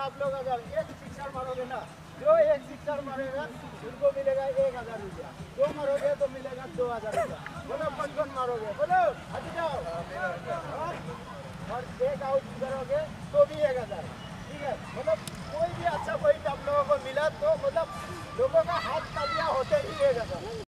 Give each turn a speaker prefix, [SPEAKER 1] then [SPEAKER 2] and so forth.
[SPEAKER 1] आप लोग अगर एक शिक्षण मारोगे ना, जो एक शिक्षण मारेगा, उनको मिलेगा एक हज़ार रुपया। दो मारोगे तो मिलेगा दो हज़ार रुपया। बोलो, कौन कौन मारोगे? बोलो, हट जाओ। और एक आउट करोगे तो भी एक हज़ार। ठीक है? मतलब कोई भी अच्छा पॉइंट आप लोगों को मिला तो मतलब लोगों का हाथ तालियाँ होते ही एक हज़ार।